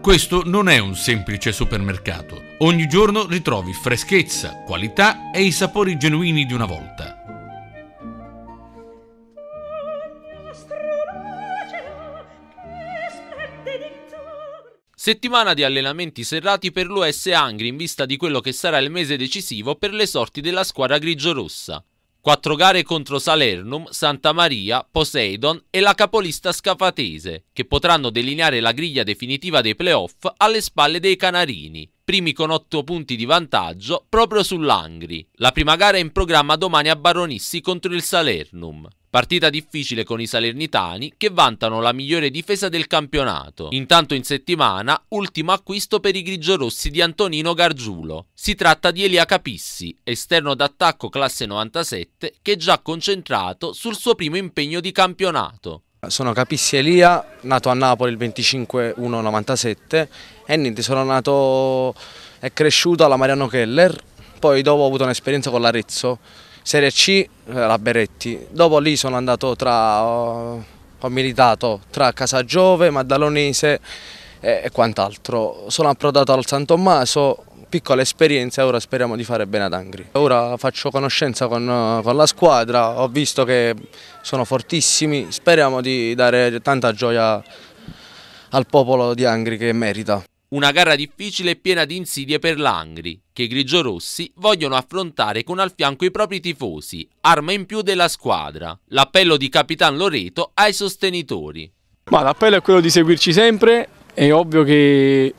Questo non è un semplice supermercato. Ogni giorno ritrovi freschezza, qualità e i sapori genuini di una volta. Settimana di allenamenti serrati per l'US Angri in vista di quello che sarà il mese decisivo per le sorti della squadra grigio-rossa. Quattro gare contro Salernum, Santa Maria, Poseidon e la capolista scafatese, che potranno delineare la griglia definitiva dei playoff alle spalle dei Canarini, primi con 8 punti di vantaggio proprio sull'Angri. La prima gara è in programma domani a Baronissi contro il Salernum. Partita difficile con i salernitani che vantano la migliore difesa del campionato. Intanto in settimana, ultimo acquisto per i grigiorossi di Antonino Gargiulo. Si tratta di Elia Capissi, esterno d'attacco classe 97, che è già concentrato sul suo primo impegno di campionato. Sono Capissi Elia, nato a Napoli il 25-1-97 e niente, sono nato e cresciuto alla Mariano Keller, poi dopo ho avuto un'esperienza con l'Arezzo Serie C eh, la Beretti, dopo lì sono andato tra, ho militato tra Casagiove, Maddalonese e, e quant'altro. Sono approdato al San Tommaso, piccola esperienza e ora speriamo di fare bene ad Angri. Ora faccio conoscenza con, con, la squadra, ho visto che sono fortissimi, speriamo di dare tanta gioia al popolo di Angri che merita. Una gara difficile e piena di insidie per l'Angri, che i grigiorossi vogliono affrontare con al fianco i propri tifosi, arma in più della squadra. L'appello di Capitan Loreto ai sostenitori. l'appello è quello di seguirci sempre, è ovvio che,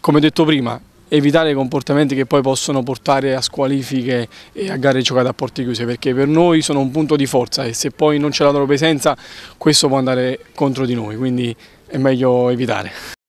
come detto prima, evitare comportamenti che poi possono portare a squalifiche e a gare giocate a porte chiuse perché per noi sono un punto di forza e se poi non c'è la loro presenza questo può andare contro di noi quindi è meglio evitare.